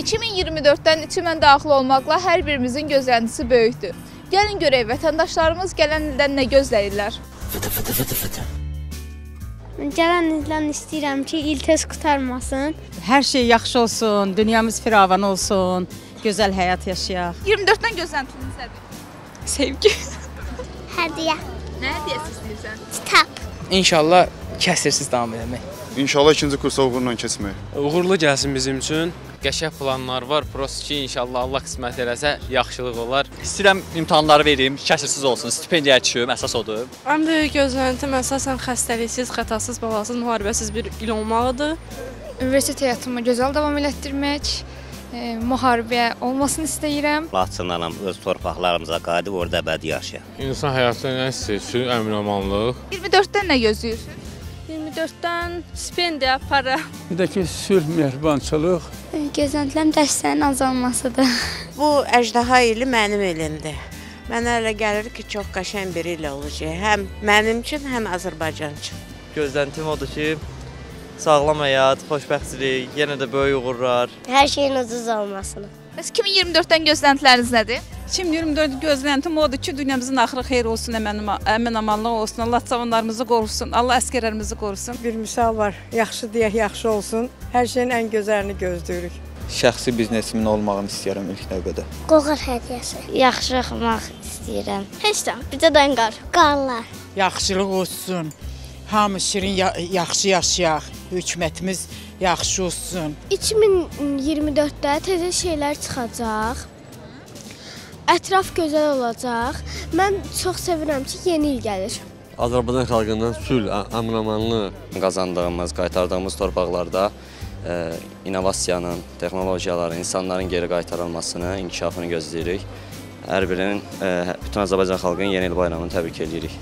2024-dən içimən daxil olmaqla hər birimizin gözləntisi böyükdür. Gəlin görək vətəndaşlarımız gələn ildən nə gözləyirlər. Gələn ildən istəyirəm ki, il tez qurtarmasın. Hər şey yaxşı olsun, dünyamız firavan olsun, gözəl həyat yaşayaq. 24-dən gözləntiniz nədir? Sevgi. Hədiyyə, Nə deyəsiz istəyirsən? kitab. İnşallah kəsirsiz davam etmək. İnşallah ikinci kursa uğurla keçmək. Uğurlu gəlsin bizim üçün. Qəşəng planlar var. Prosta ki, inşallah Allah qismət eləsə yaxşılıq olar. İstəyirəm imtahanları verim, kəsirsiz olsun, stipendiya düşüm, əsas odur. Ən böyük gözləntim əsasən xəstəliksiz, xətasız, bəlasız, müharibəsiz bir il olmalıdır. Universitet həyatımı gözəl davam elətdirmək, e, müharibə olmasını istəyirəm. Laçındanam, öz torpaqlarımıza qayıdıb orada əbədi yaşayaq. İnsan həyatda nə istəyir? Əmin-amanlıq. 24-dən nə gözləyirsiniz? 24-dən stipendiya, para. Bir də ki, sülh, mehribançılıq. Gözləntiləm dərslərin azalmasıdır. Bu əjdaha ili mənim elimdir. Mənə elə gəlir ki, çox qəşəng bir il olacaq. Həm mənim üçün, həm Azərbaycan üçün. Gözləntim odur ki, sağlam həyat, xoşbəxtlik, yenə də böyük uğurlar. Hər şeyin ucuz olmasını. Bəs 2024-dən gözləntiləriniz nədir? 2024 gözləntim odur ki, dünyamızın axırı xeyir olsun, əmin, əmin amanlıq olsun. Allah cavanlarımızı qorusun, Allah əskərlərimizi qorusun. Bir misal var. Yaxşı deyək, yaxşı olsun. Hər şeyin ən gözəlini gözləyirik. Şəxsi biznesimin olmağını istəyirəm ilk növbədə. Qoğur hədiyyəsi. Yaxşı oxumaq istəyirəm. Heç də, bizə dən qar. Qarlar. Yaxşılıq olsun. Hamı şirin ya yaxşı yaşayaq. Hökumətimiz yaxşı olsun. 2024-də təzə şeylər çıxacaq. Ətraf gözəl olacaq. Mən çox sevirəm ki, yeni il gəlir. Azərbaycan xalqından sülh, əmin-amanlıq. Qazandığımız, qaytardığımız torpaqlarda e, innovasiyanın, texnologiyaların, insanların geri qaytarılmasını, inkişafını gözləyirik. Hər birinin, e, bütün Azərbaycan xalqının Yeni il bayramını təbrik edirik.